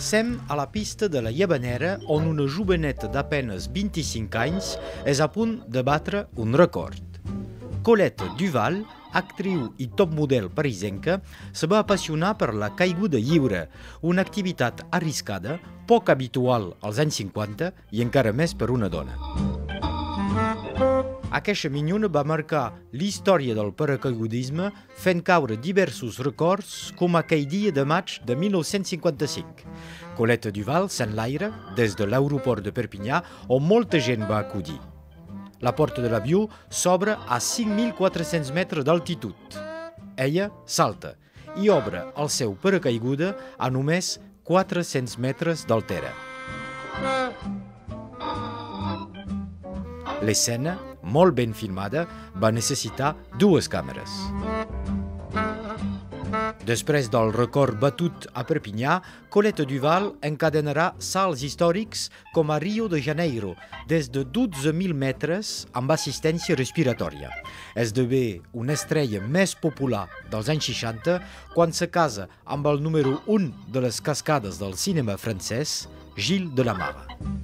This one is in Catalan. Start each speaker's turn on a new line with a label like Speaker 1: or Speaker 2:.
Speaker 1: Sem a la pista de la Llevanera on una joveneta d'apenes 25 anys és a punt de batre un record. Colette Duval, actriu i top model parisenca, se va apassionar per la caiguda lliure, una activitat arriscada, poc habitual als anys 50 i encara més per una dona. Aquesta minyona va marcar l'història del paracaigudisme fent caure diversos records com aquell dia de maig de 1955. Colette Duval s'enlaire des de l'aeroport de Perpinyà on molta gent va acudir. La porta de l'avió s'obre a 5.400 metres d'altitud. Ella salta i obre el seu paracaiguda a només 400 metres d'altera. L'escena, molt ben filmada, va necessitar dues càmeres. Després del record batut a Perpinyà, Colette Duval encadenarà salts històrics com a Rio de Janeiro, des de 12.000 metres amb assistència respiratòria. Esdevé una estrella més popular dels anys 60 quan se casa amb el número 1 de les cascades del cinema francès, Gilles de la Mare.